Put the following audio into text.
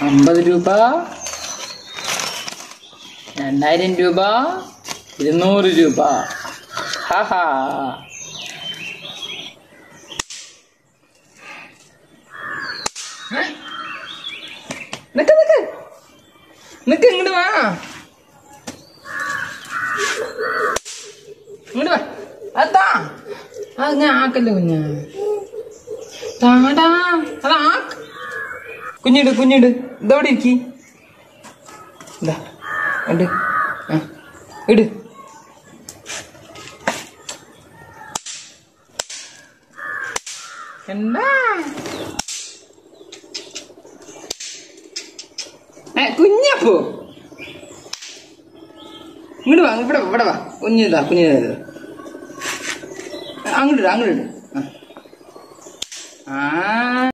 അമ്പത് രൂപ. രണ്ടായിരം രൂപ. ഇരുന്നൂറ് രൂപ. ഹാ നിക്ക് നിക്ക്. നിക്ക് ഇങ്ങോട്ട് വാ. ഇങ്ങോട്ട് വാ. അതാ അത് ഞാൻ ആക്കല്ലേ കുഞ്ഞാ. താടാ. അതാ കുഞ്ഞിട് കുഞ്ഞിട്. ഇതവിടെ ഇരിക്കി? ഇതാ ഇട് ആ ഇട്. എന്താ? കുഞ്ഞപ്പോ. ഇങ്ങോട്ട് വാ ഇവിടെ ഇവിടെ വാ. കുഞ്ഞിതാ കുഞ്ഞിതാ അങ്ങോട്ട് അങ്ങോട്ട് ആ.